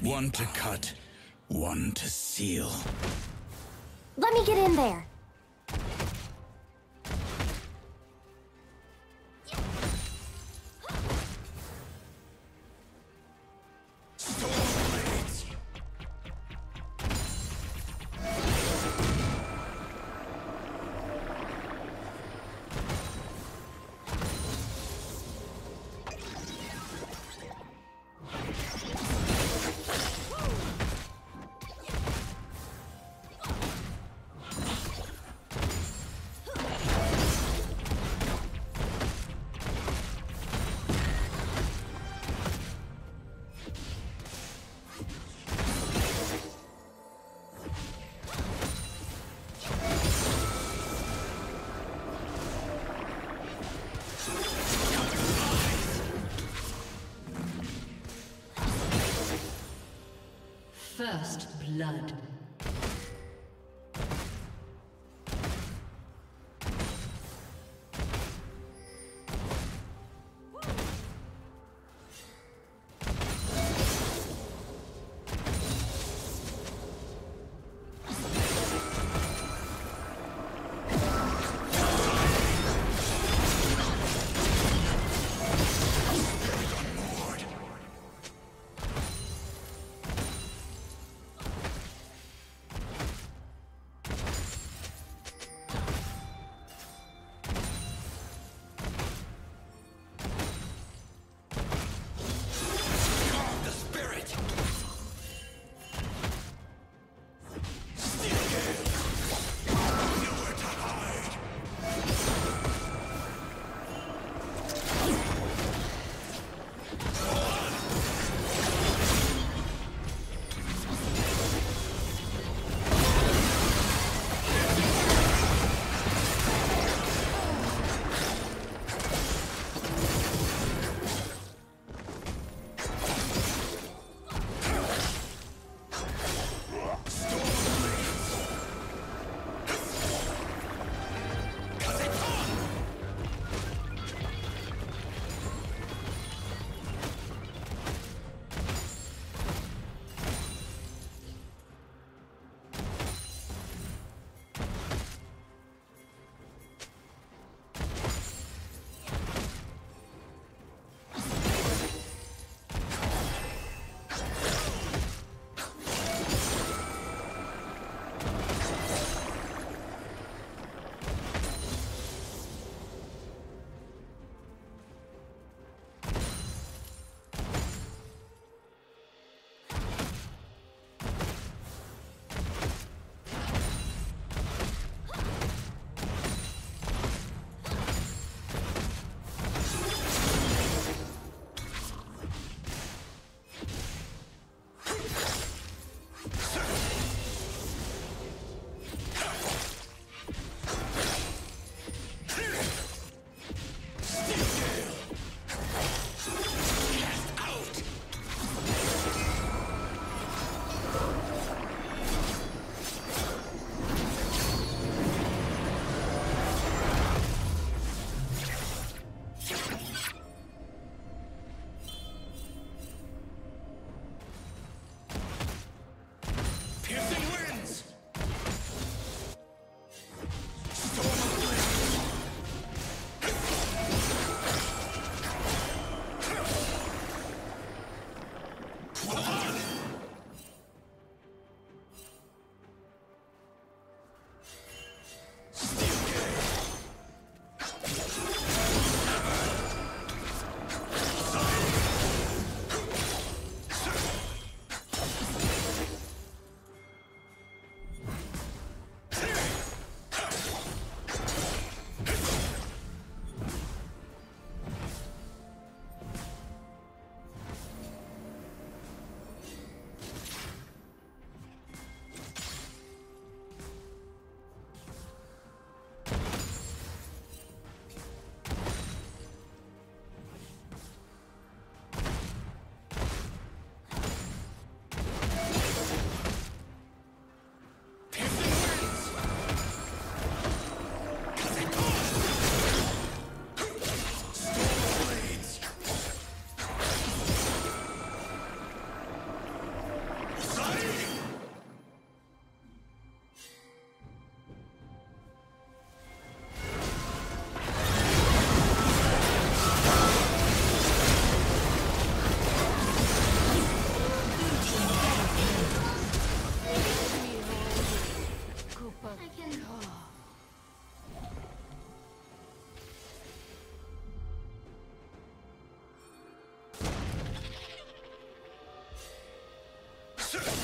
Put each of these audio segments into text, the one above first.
One to cut, one to seal. Let me get in there. Blood. Shit!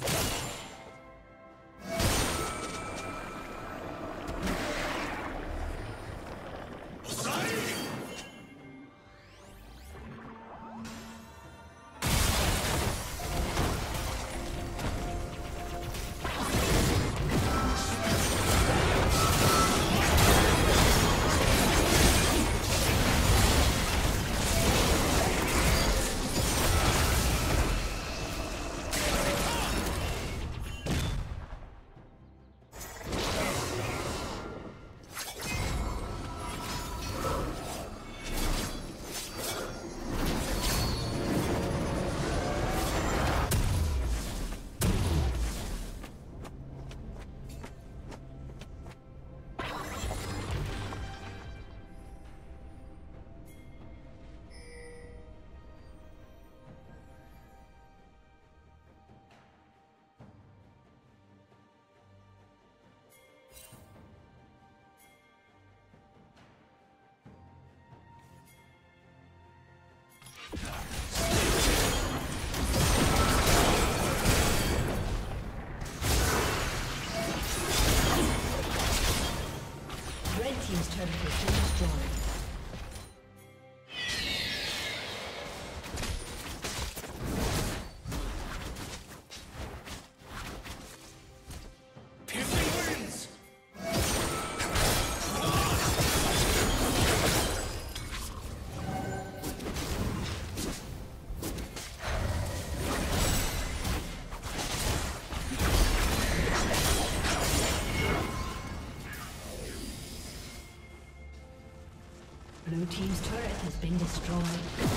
Been destroyed.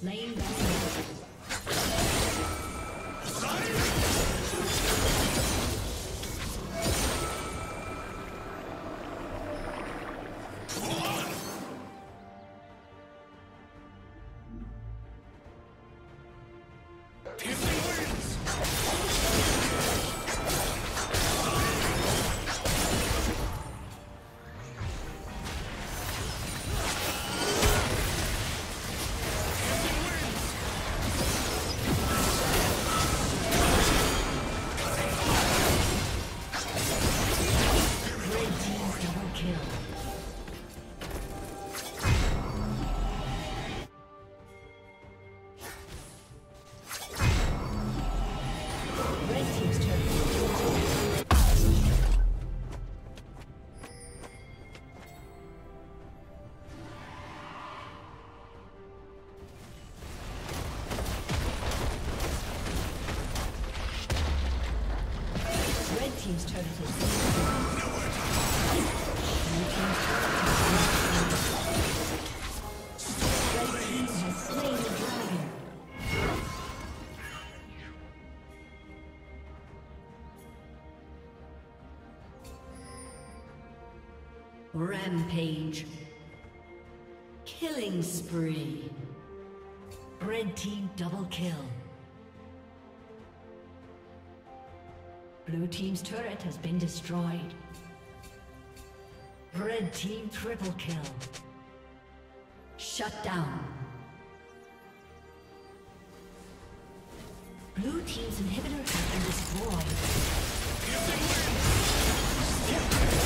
Slain Rampage. Killing spree. Red team double kill. Blue team's turret has been destroyed. Red team triple kill. Shut down. Blue Team's inhibitor has been destroyed.